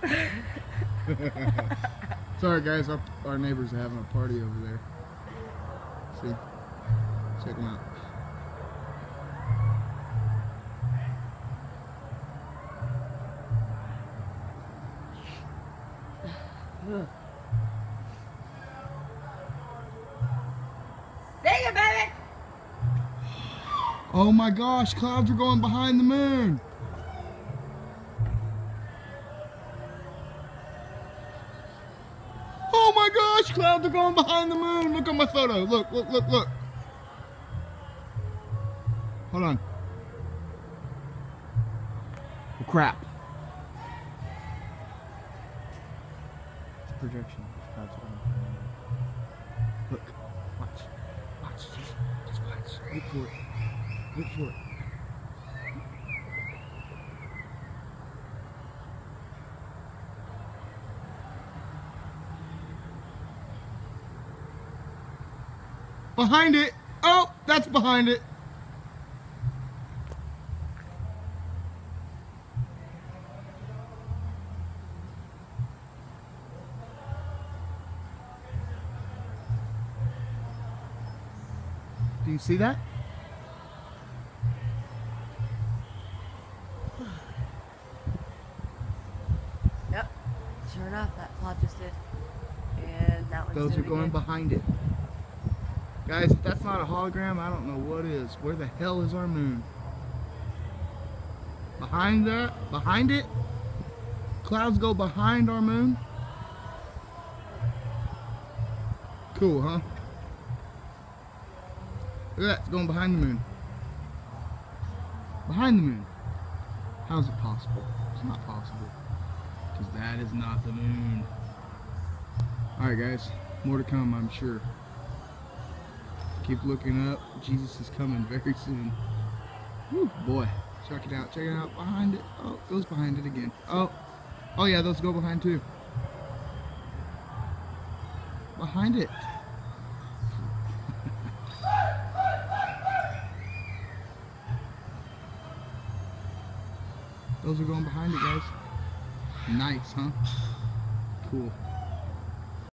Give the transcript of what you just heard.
Sorry, guys. Our, our neighbors are having a party over there. See? Check them out. Sing it, baby! Oh my gosh, clouds are going behind the moon. Oh my gosh, clouds are going behind the moon. Look at my photo. Look, look, look, look. Hold on. Oh, crap. It's a projection. Look, watch. Watch, just, just watch. Wait for it. Wait for it. Behind it. Oh, that's behind it. Do you see that? Yep. Sure enough, that cloud just did. And that one Those are going again. behind it. Guys, if that's not a hologram, I don't know what is. Where the hell is our moon? Behind that? Behind it? Clouds go behind our moon? Cool, huh? Look at that, it's going behind the moon. Behind the moon. How's it possible? It's not possible. Because that is not the moon. Alright guys, more to come I'm sure. Keep looking up. Jesus is coming very soon. Whew, boy. Check it out. Check it out. Behind it. Oh, goes behind it again. Oh. Oh yeah, those go behind too. Behind it. those are going behind it, guys. Nice, huh? Cool.